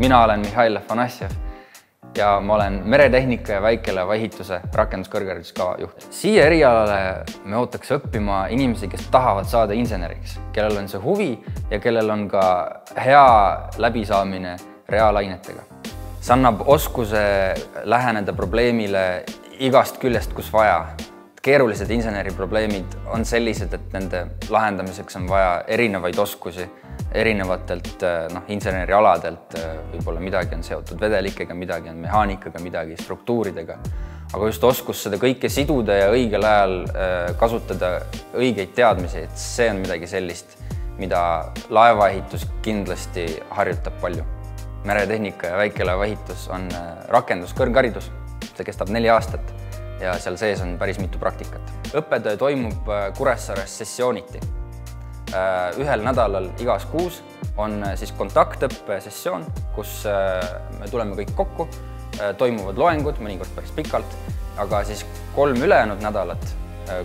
mina olen Mihhail Afanasjev ja ma olen meretehnika ja väikelaeva ehituse rakenduskõrghariduskava juht. siia erialale me ootaks õppima inimesi, kes tahavad saada inseneriks, kellel on see huvi ja kellel on ka hea läbisaamine reaalainetega. see annab oskuse läheneda probleemile igast küljest, kus vaja. keerulised inseneriprobleemid on sellised, et nende lahendamiseks on vaja erinevaid oskusi erinevatelt noh, insenerialadelt, võib-olla midagi on seotud vedelikega, midagi on mehaanikaga, midagi struktuuridega. aga just oskus seda kõike siduda ja õigel ajal äh, kasutada õigeid teadmisi, et see on midagi sellist, mida laevaehitus kindlasti harjutab palju. meretehnika ja väikelaevaehitus on äh, rakenduskõrgharidus, see kestab neli aastat ja seal sees on päris mitu praktikat. õppetöö toimub äh, Kuressaares sessiooniti Äh, ühel nädalal igas kuus on äh, siis kontaktõppesessioon, kus äh, me tuleme kõik kokku, toimuvad loengud, mõnikord päris pikalt, aga siis kolm ülejäänud nädalat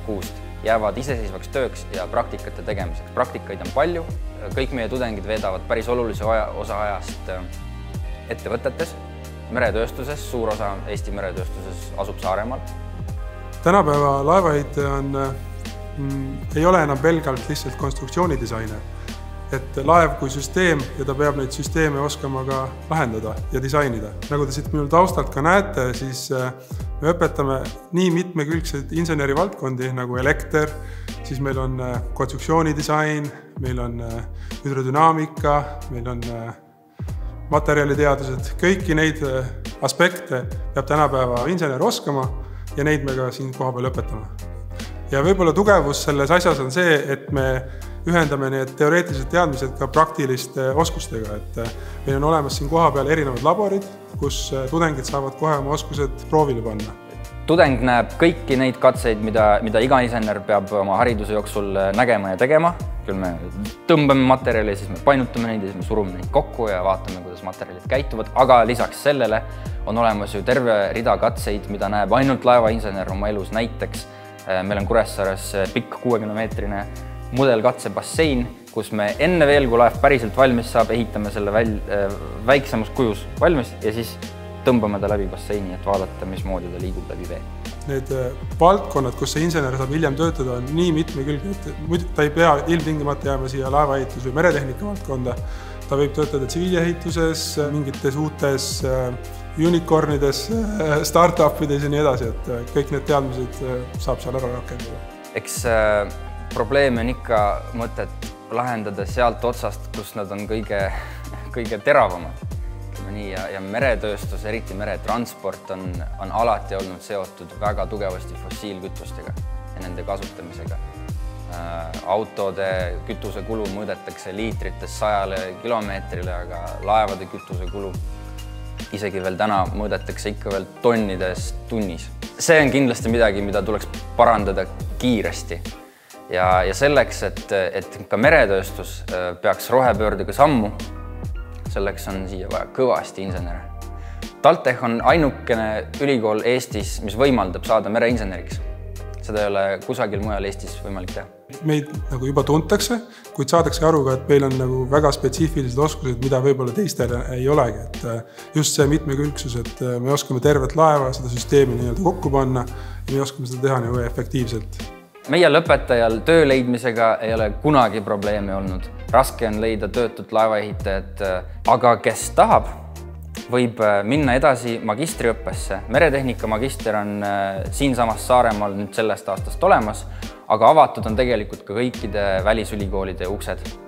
kuust jäävad iseseisvaks tööks ja praktikate tegemiseks. praktikaid on palju, kõik meie tudengid veedavad päris olulise aja, osa ajast ettevõtetes, meretööstuses, suur osa Eesti meretööstuses asub Saaremaal. tänapäeva laevaehitaja on ei ole enam pelgalt lihtsalt konstruktsioonidisainer. et laev kui süsteem ja ta peab neid süsteeme oskama ka lahendada ja disainida. nagu te siit minu taustalt ka näete, siis äh, me õpetame nii mitmekülgseid insenerivaldkondi nagu elekter, siis meil on äh, konstruktsioonidisain, meil on äh, hüdrodünaamika, meil on materjaliteadused, kõiki neid aspekte peab tänapäeva insener oskama ja neid me ka siin kohapeal õpetame ja võib-olla tugevus selles asjas on see, et me ühendame need teoreetilised teadmised ka praktiliste oskustega, et äh, meil on olemas siin kohapeal erinevad laborid, kus äh, tudengid saavad kohe oma oskused proovile panna. tudeng näeb kõiki neid katseid, mida, mida iga insener peab oma hariduse jooksul äh, nägema ja tegema. küll me tõmbame materjali, siis me painutame neid ja siis me surume neid kokku ja vaatame, kuidas materjalid käituvad, aga lisaks sellele on olemas ju terve rida katseid, mida näeb ainult laevainsener oma elus, näiteks meil on Kuressaares äh, pikk kuuekümne meetrine mudelkatsebassein, kus me enne veel, kui laev päriselt valmis saab, ehitame selle väl-, äh, väiksemas kujus valmis ja siis tõmbame ta läbi basseini, et vaadata, mismoodi ta liigub läbi vee. Need valdkonnad, kus see insener saab hiljem töötada, on nii mitmekülgne, et muidu ta ei pea ilmtingimata jääma siia laevaehitus- või meretehnika valdkonda. ta võib töötada tsiviilehituses, mingites uutes unicornides, äh, startup ides ja nii edasi, et äh, kõik need teadmised äh, saab seal ära rakendada. eks äh, probleeme on ikka mõtet lahendada sealt otsast, kus nad on kõige, kõige teravamad. ütleme nii, ja, ja meretööstus, eriti meretransport on, on alati olnud seotud väga tugevasti fossiilkütustega ja nende kasutamisega autode kütusekulu mõõdetakse liitrites sajale kilomeetrile, aga laevade kütusekulu isegi veel täna mõõdetakse ikka veel tonnides tunnis. see on kindlasti midagi, mida tuleks parandada kiiresti. ja, ja selleks, et, et ka meretööstus äh, peaks rohepöördega sammu, selleks on siia vaja kõvasti insenere. TalTech on ainukene ülikool Eestis, mis võimaldab saada mereinseneriks. Seda ei ole kusagil mujal Eestis võimalik teha meid nagu juba tuntakse, kuid saadakse aru ka, et meil on nagu väga spetsiifilised oskused, mida võib-olla teistel ei olegi, et äh, just see mitmekülgsus, et äh, me oskame tervet laeva, seda süsteemi nii-öelda kokku panna ja me oskame seda teha nagu efektiivselt. meie lõpetajal töö leidmisega ei ole kunagi probleeme olnud. raske on leida töötut laevaehitajat, äh, aga kes tahab, võib minna edasi magistriõppesse. meretehnika magister on siinsamas Saaremaal nüüd sellest aastast olemas aga avatud on tegelikult ka kõikide välisülikoolide uksed